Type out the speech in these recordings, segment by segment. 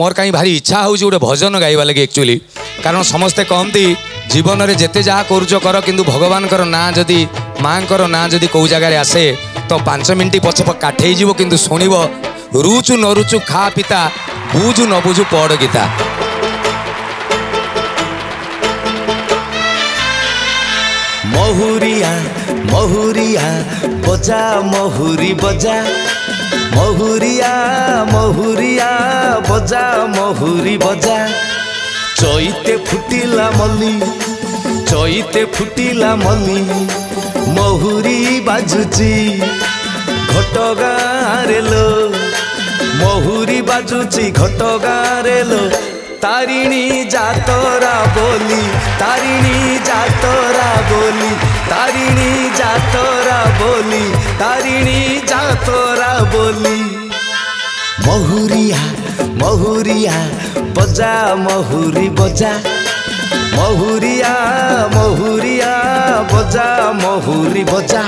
ମୋର କାହିଁ ଭାରି ଇଚ୍ଛା ହେଉଛି ଗୋଟେ ଭଜନ ଗାଇବା ଲାଗି ଆକ୍ଚୁଆଲି କାରଣ ସମସ୍ତେ କହନ୍ତି ଜୀବନରେ ଯେତେ ଯାହା କରୁଛ କର କିନ୍ତୁ ଭଗବାନଙ୍କର ନାଁ ଯଦି ମାଆଙ୍କର ନାଁ ଯଦି କେଉଁ ଜାଗାରେ ଆସେ ତ ପାଞ୍ଚ ମିନିଟ୍ ପଛ କାଠେଇ ଯିବ କିନ୍ତୁ ଶୁଣିବ ରୁଚୁ ନ ରୁଚୁ ଖା ପିତା ବୁଝୁ ନ ବୁଝୁ ପଡ଼ ଗୀତା ମହୁରିଆ ମହୁରିଆ ବଜା ମହୁରୀ ବଜା মহুরিয়া মহুরিয়া বজা মহুরি বজা চৈতে ফুটিলা মলি চৈতে ফুটিলা মলি মহুরি বাজুচি ঘট গাঁরে লো মহুরি বাজুচি ঘট গাঁরে লো তারিণী যাতরা বলি তারিণী যাতরা বলি তারিণী যাতরা বলি তারিণী যাতরা महुरिया महुरिया बजा महुरी बजा महुरिया महुरिया बजा महुरी बजा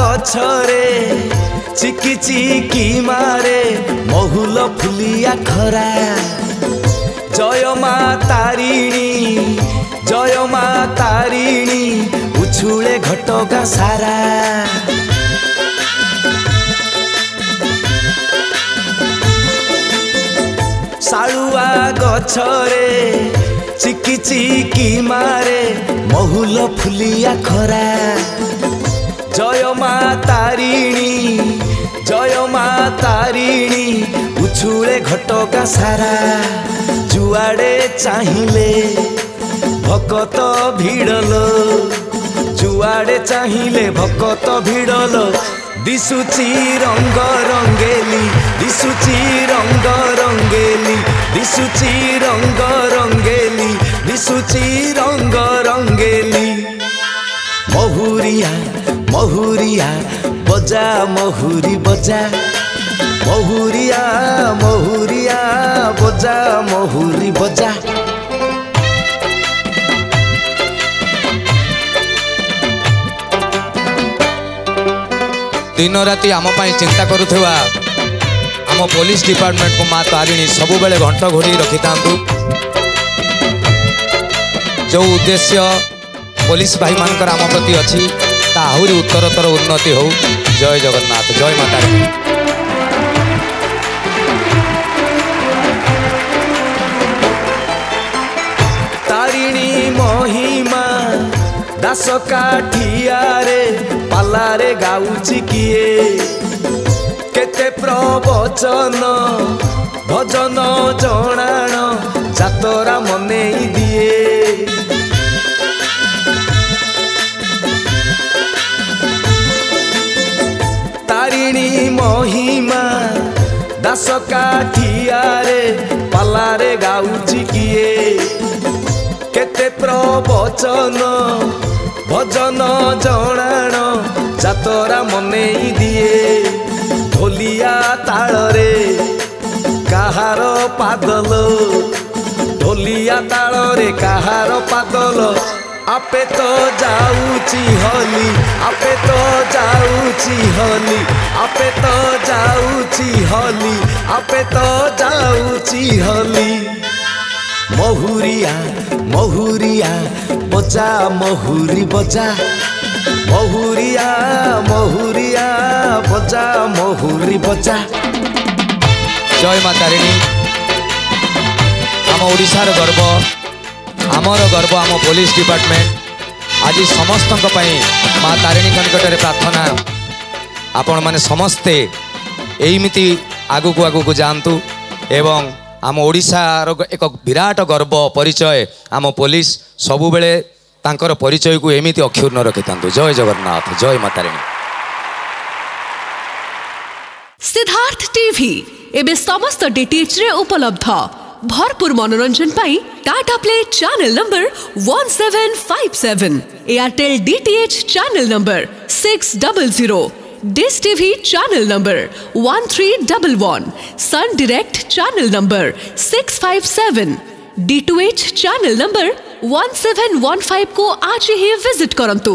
গছরে চিকি চিকি মারে মহুল ফুলিয়া খরা জয় মা তারিণী জয় মা তারিণী উছুলে ঘটকা সারা শাড়ুয়া গছরে চিকি চিকি মারে মহুল ফুলিয়া খরা জয় মা তারিণী জয় মা তারিণী উছুড়ে ঘটকা সারা যুয়াড়ে চাহিলে ভকত ভিড়ল যুয়াড়ে চাহিলে ভকত ভিড়ল দিশুচি রঙ্গ রঙ্গেলি দিশুচি রঙ্গ রঙ্গেলি দিশুচি রঙ্গ রঙ্গেলি দিশুচি রঙ্গ রঙ্গেলি ମହୁରିଆ ମହୁରିଆ ବଜା ମହୁରି ବଜା ମହୁରିଆ ମହୁରିଆ ବଜା ମହୁରି ବଜା ଦିନ ରାତି ଆମ ପାଇଁ ଚିନ୍ତା କରୁଥିବା ଆମ ପୋଲିସ ଡିପାର୍ଟମେଣ୍ଟକୁ ମା ତାରିଣୀ ସବୁବେଳେ ଘଣ୍ଟ ଘୋଡ଼ି ରଖିଥାନ୍ତୁ ଯେଉଁ ଉଦ୍ଦେଶ୍ୟ ପୋଲିସ ଭାଇମାନଙ୍କର ଆମ ପ୍ରତି ଅଛି ତା ଆହୁରି ଉତ୍ତରତର ଉନ୍ନତି ହେଉ ଜୟ ଜଗନ୍ନାଥ ଜୟ ମାତାରୀ ତାରିଣୀ ମହିମା ଦାସ କାଠିଆରେ ପାଲାରେ ଗାଉଛି କିଏ କେତେ ପ୍ରବଚନ ଭଜନ ଜଣ ତାରିଣୀ ମହିମା ଦାସ କାଠିଆରେ ପାଲାରେ ଗାଉଛି କିଏ କେତେ ପ୍ରବଚନ ଭଜନ ଜଣାଣ ଯାତରା ମନେଇ ଦିଏ ଢୋଲିଆ ତାଳରେ କାହାର ପାଦଲ ଢୋଲିଆ ତାଳରେ କାହାର ପାଦଲ আপে তো যাউছি হলি আপে তো যাউছি হলি আপে তো যাউছি হলি আপে তো যাউছি হলি মহুরিয়া মহুরিয়া বজা মহুরি বজা মহুরিয়া মহুরিয়া বজা মহুরি বজা জয় মা তারিণী ଆମ ଓଡ଼ିଶାର ଗର୍ବ ଆମର ଗର୍ବ ଆମ ପୋଲିସ ଡିପାର୍ଟମେଣ୍ଟ ଆଜି ସମସ୍ତଙ୍କ ପାଇଁ ମା ତାରିଣୀଙ୍କ ନିକଟରେ ପ୍ରାର୍ଥନା ଆପଣମାନେ ସମସ୍ତେ ଏଇମିତି ଆଗକୁ ଆଗକୁ ଯାଆନ୍ତୁ ଏବଂ ଆମ ଓଡ଼ିଶାର ଏକ ବିରାଟ ଗର୍ବ ପରିଚୟ ଆମ ପୋଲିସ ସବୁବେଳେ ତାଙ୍କର ପରିଚୟକୁ ଏମିତି ଅକ୍ଷୁର୍ଣ୍ଣ ରଖିଥାନ୍ତୁ ଜୟ ଜଗନ୍ନାଥ ଜୟ ମା ତାରିଣୀ সিদ্ধার্থ টিভি এবে সমস্ত ডিটিএচরে উপলব্ধ ভরপুর মনোরঞ্জন পাই Tata play channel number one seven five seven Airtel DTH channel number six double zero dish TV channel number one three double one Sun direct channel number six five seven D two H channel number one seven one five को आज ही visit करंतु